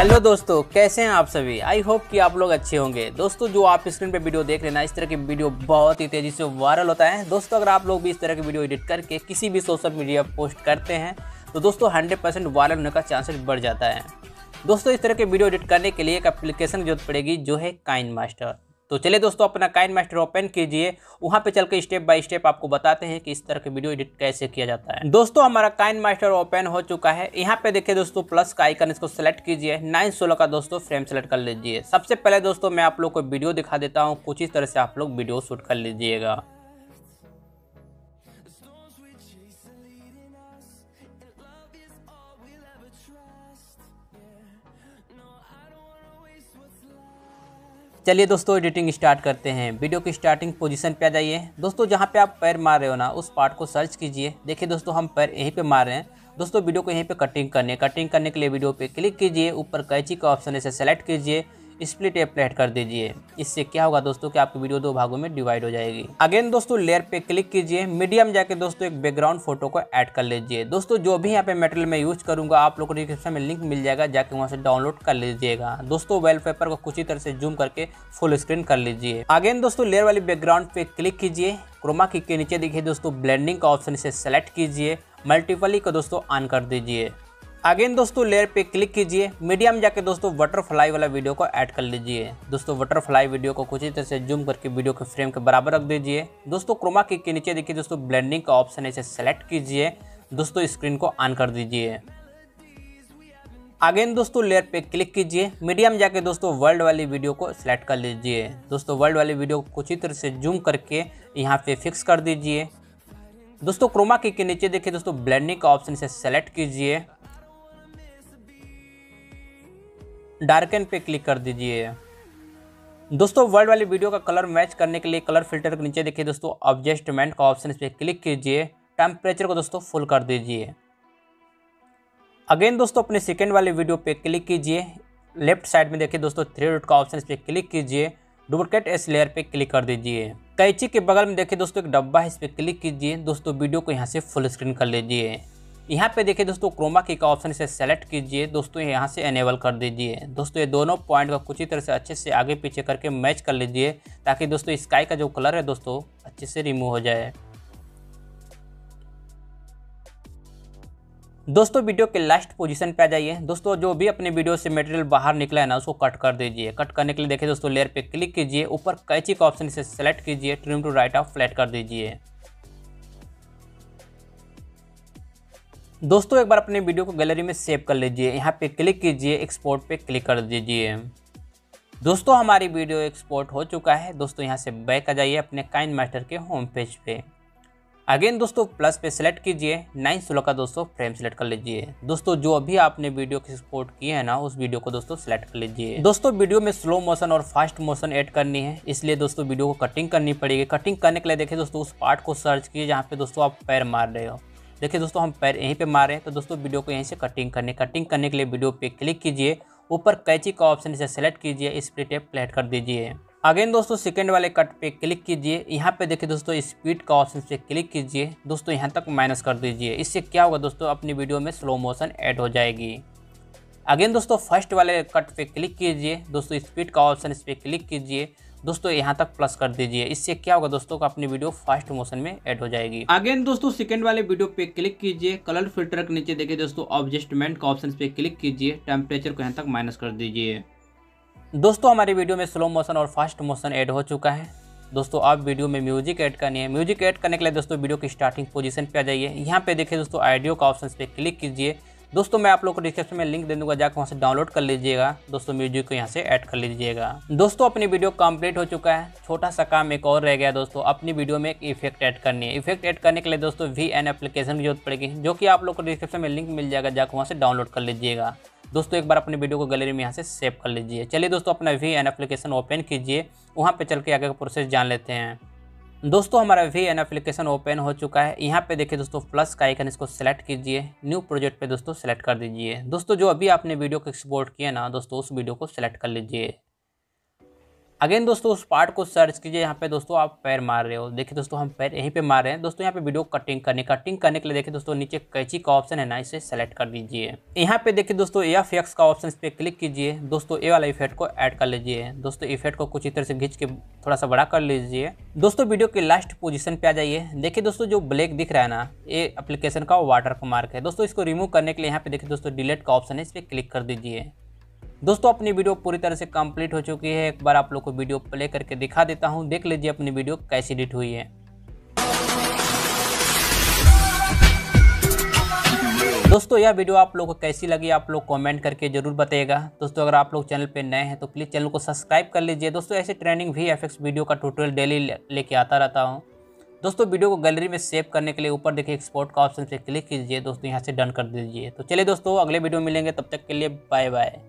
Hello दोस्तों, कैसे हैं आप सभी? आई होप कि आप लोग अच्छे होंगे। दोस्तों, जो आप स्क्रीन पे वीडियो देख रहे हैं ना, इस तरह की वीडियो बहुत ही तेज़ी से वायरल होता है। दोस्तों, अगर आप लोग भी इस तरह की वीडियो एडिट करके किसी भी सोशल मीडिया पोस्ट करते हैं तो दोस्तों हंड्रेड परसेंट वायरल होने का चांसेस बढ़ जाता है। दोस्तों, इस तरह के वीडियो एडिट करने के लिए एक एप्लीकेशन की ज़रूरत पड़ेगी, जो है काइन मास्टर तो चलिए दोस्तों, अपना काइन मास्टर ओपन कीजिए। वहाँ पे चल के स्टेप बाय स्टेप आपको बताते हैं कि इस तरह के वीडियो एडिट कैसे किया जाता है। दोस्तों, हमारा काइन मास्टर ओपन हो चुका है। यहाँ पे देखिए दोस्तों, प्लस का आइकन इसको सेलेक्ट कीजिए। नाइन सोलह का दोस्तों फ्रेम सेलेक्ट कर लीजिए। सबसे पहले दोस्तों, मैं आप लोग को वीडियो दिखा देता हूँ। कुछ इस तरह से आप लोग वीडियो शूट कर लीजिएगा। चलिए दोस्तों एडिटिंग स्टार्ट करते हैं। वीडियो की स्टार्टिंग पोजीशन पे आ जाइए। दोस्तों, जहाँ पे आप पैर मार रहे हो ना, उस पार्ट को सर्च कीजिए। देखिए दोस्तों, हम पैर यहीं पे मार रहे हैं। दोस्तों वीडियो को यहीं पे कटिंग करने कटिंग करने के लिए वीडियो पे क्लिक कीजिए। ऊपर कैची का ऑप्शन इसे सेलेक्ट कीजिए। स्प्लिट एप्लेट कर दीजिए। इससे क्या होगा दोस्तों कि आपकी वीडियो दो भागों में डिवाइड हो जाएगी। अगेन दोस्तों लेयर पे क्लिक कीजिए। मीडियम जाके दोस्तों एक बैकग्राउंड फ़ोटो को ऐड कर लीजिए। दोस्तों, जो भी यहाँ पे मटेरियल मैं यूज़ करूँगा, आप लोग को डिस्क्रिप्शन में लिंक मिल जाएगा, जाके वहाँ से डाउनलोड कर लीजिएगा। दोस्तों पेपर को कुछ ही तरह से जूम करके फुल स्क्रीन कर लीजिए। अगेन दोस्तों लेयर वाली बैकग्राउंड पे क्लिक कीजिए। क्रोमा की के नीचे देखिए दोस्तों ब्लेंडिंग का ऑप्शन इसे सेलेक्ट कीजिए। मल्टीपली को दोस्तों ऑन कर दीजिए। अगेन दोस्तों लेयर पे क्लिक कीजिए। मीडियम जाके दोस्तों बटरफ्लाई वाला वीडियो को ऐड कर लीजिए। दोस्तों बटरफ्लाई वीडियो को कुछ ही तरह से जूम करके वीडियो के फ्रेम के बराबर रख दीजिए। दोस्तों क्रोमा की के नीचे देखिए दोस्तों ब्लेंडिंग का ऑप्शन है इसे सेलेक्ट कीजिए। दोस्तों स्क्रीन को ऑन कर दीजिए। अगेन दोस्तों लेयर पे क्लिक कीजिए। मीडियम जाके दोस्तों वर्ल्ड वाली वीडियो को सिलेक्ट कर लीजिए। दोस्तों वर्ल्ड वाली वीडियो को कुछ ही तरह से जूम करके यहाँ पे फिक्स कर दीजिए। दोस्तों क्रोमा की के नीचे देखिए दोस्तों ब्लेंडिंग का ऑप्शन इसे सेलेक्ट कीजिए। डार्कन पे क्लिक कर दीजिए। दोस्तों, वर्ल्ड वाली वीडियो का कलर मैच करने के लिए कलर फ़िल्टर के नीचे देखिए दोस्तों ऑब्जेस्टमेंट का ऑप्शन इस पर क्लिक कीजिए। टेम्परेचर को दोस्तों फुल कर दीजिए। अगेन दोस्तों, अपने सेकेंड वाली वीडियो पे क्लिक कीजिए। लेफ़्ट साइड में देखिए दोस्तों थ्री डॉट का ऑप्शन इस पर क्लिक कीजिए। डुप्लिकेट एस लेयर पे क्लिक कर दीजिए। कैची के बगल में देखिए दोस्तों, एक डब्बा है, इस पर क्लिक कीजिए। दोस्तों, वीडियो को यहाँ से फुल स्क्रीन कर लीजिए। यहाँ पे देखिए दोस्तों, क्रोमा की का ऑप्शन इसे सेलेक्ट कीजिए। दोस्तों, यहाँ से एनेबल कर दीजिए। दोस्तों, ये दोनों पॉइंट का कुछ ही तरह से अच्छे से आगे पीछे करके मैच कर लीजिए, ताकि दोस्तों स्काई का जो कलर है दोस्तों, अच्छे से रिमूव हो जाए। दोस्तों वीडियो के लास्ट पोजीशन पे आ जाइए। दोस्तों, जो भी अपने वीडियो से मटेरियल बाहर निकला है ना, उसको कट कर दीजिए। कट करने के लिए देखिए दोस्तों लेयर पे क्लिक कीजिए। ऊपर कैची का ऑप्शन इसे सेलेक्ट कीजिए। Trim to right off flat कर दीजिए। दोस्तों, एक बार अपने वीडियो को गैलरी में सेव कर लीजिए। यहाँ पे क्लिक कीजिए एक्सपोर्ट पे क्लिक कर दीजिए। दोस्तों, हमारी वीडियो एक्सपोर्ट हो चुका है। दोस्तों, यहाँ से बैक आ जाइए अपने काइन मास्टर के होम पेज पे। अगेन दोस्तों प्लस पे सेलेक्ट कीजिए। नाइन सोलह का दोस्तों फ्रेम सेलेक्ट कर लीजिए। दोस्तों, जो अभी आपने वीडियो एक्सपोर्ट की है ना, उस वीडियो को दोस्तों सेलेक्ट कर लीजिए। दोस्तों, वीडियो में स्लो मोशन और फास्ट मोशन ऐड करनी है, इसलिए दोस्तों, वीडियो को कटिंग करनी पड़ेगी। कटिंग करने के लिए देखिए दोस्तों, उस पार्ट को सर्च कीजिए जहाँ पे दोस्तों आप पैर मार रहे हो। देखिए दोस्तों, हम पैर यहीं पे मारे हैं। तो दोस्तों, वीडियो को यहीं से कटिंग करने कटिंग करने के लिए वीडियो पे क्लिक कीजिए। ऊपर कैची का ऑप्शन इसे सेलेक्ट कीजिए स्प्लिट टेप प्लेट कर दीजिए। अगेन दोस्तों सेकेंड वाले कट पे क्लिक कीजिए। यहाँ पे देखिए दोस्तों स्पीड का ऑप्शन पे क्लिक कीजिए। दोस्तों, यहाँ तक माइनस कर दीजिए। इससे क्या होगा दोस्तों, अपनी वीडियो में स्लो मोशन ऐड हो जाएगी। अगेन दोस्तों फ़र्स्ट वाले कट पे क्लिक कीजिए। दोस्तों स्पीड का ऑप्शन इस पर क्लिक कीजिए। दोस्तों यहाँ तक प्लस कर दीजिए। इससे क्या होगा दोस्तों को अपनी वीडियो फास्ट मोशन में एड हो जाएगी। अगेन दोस्तों सेकंड वाले वीडियो पे क्लिक कीजिए। कलर फ़िल्टर के नीचे देखिए दोस्तों ऑब्जेस्टमेंट का ऑप्शन पे क्लिक कीजिए। टेम्परेचर को यहाँ तक माइनस कर दीजिए। दोस्तों हमारे वीडियो में स्लो मोशन और फास्ट मोशन ऐड हो चुका है। दोस्तों आप वीडियो में म्यूज़िक ऐड करनी है। म्यूज़िक ऐड करने के लिए दोस्तों वीडियो की स्टार्टिंग पोजीशन पे आ जाइए। यहाँ पे देखिए दोस्तों ऑडियो का ऑप्शन पे क्लिक कीजिए। दोस्तों, मैं आप लोग को डिस्क्रिप्शन में लिंक दे दूँगा, जाकर वहाँ से डाउनलोड कर लीजिएगा। दोस्तों म्यूज़िक को यहाँ से ऐड कर लीजिएगा। दोस्तों, अपनी वीडियो कंप्लीट हो चुका है। छोटा सा काम एक और रह गया दोस्तों, अपनी वीडियो में एक इफ़ेक्ट ऐड करनी है। इफ़ेक्ट ऐड करने के लिए दोस्तों वी एन एप्लीकेशन की ज़रूरत पड़ेगी, जो कि आप लोग को डिस्क्रिप्शन में लिंक मिल जाएगा, जाकर वहाँ से डाउनलोड कर लीजिएगा। दोस्तों, एक बार अपनी वीडियो को गैलरी में यहाँ से सेव कर लीजिए। चलिए दोस्तों, अपना वी एन एप्लीकेशन ओपन कीजिए। वहाँ पर चल के आगे का प्रोसेस जान लेते हैं। दोस्तों, हमारा वी एन एप्लीकेशन ओपन हो चुका है। यहाँ पे देखिए दोस्तों प्लस का आइकन इसको सेलेक्ट कीजिए। न्यू प्रोजेक्ट पे दोस्तों सेलेक्ट कर दीजिए। दोस्तों, जो अभी आपने वीडियो को एक्सपोर्ट किया ना, दोस्तों, उस वीडियो को सेलेक्ट कर लीजिए। अगेन दोस्तों, उस पार्ट को सर्च कीजिए। यहाँ पे दोस्तों, आप पैर मार रहे हो। देखिए दोस्तों, हम पैर यहीं पे मार रहे हैं। दोस्तों, यहाँ पे वीडियो कटिंग करने कटिंग करने के लिए देखिए दोस्तों, नीचे कैची का ऑप्शन है ना, इसे सेलेक्ट कर दीजिए। यहाँ पे देखिए दोस्तों एफ़ एक्स का ऑप्शन इस पर क्लिक कीजिए। दोस्तों ए वाला इफ़ेक्ट को ऐड कर लीजिए। दोस्तों इफ़ेक्ट को कुछ इधर से घींच के थोड़ा सा बड़ा कर लीजिए। दोस्तों वीडियो के लास्ट पोजिशन पे आ जाइए। देखिए दोस्तों, जो ब्लैक दिख रहा है ना ये एप्लीकेशन का वाटर मार्क है। दोस्तों, इसको रिमूव करने के लिए यहाँ पे देखिए दोस्तों डिलीट का ऑप्शन है, इस पर क्लिक कर दीजिए। दोस्तों, अपनी वीडियो पूरी तरह से कंप्लीट हो चुकी है। एक बार आप लोग को वीडियो प्ले करके दिखा देता हूँ। देख लीजिए अपनी वीडियो कैसी एडिट हुई है। दोस्तों, यह वीडियो आप लोग को कैसी लगी, आप लोग कमेंट करके ज़रूर बताइएगा। दोस्तों, अगर आप लोग चैनल पे नए हैं तो प्लीज़ चैनल को सब्सक्राइब कर लीजिए। दोस्तों, ऐसे ट्रेनिंग भी एफ़ वीडियो का ट्यूटोरियल डेली लेके आता रहता हूँ। दोस्तों वीडियो को गैलरी में सेव करने के लिए ऊपर देखिए एक्सपोर्ट का ऑप्शन से क्लिक कीजिए। दोस्तों, यहाँ से डन कर दीजिए। तो चलिए दोस्तों, अगले वीडियो मिलेंगे। तब तक के लिए बाय बाय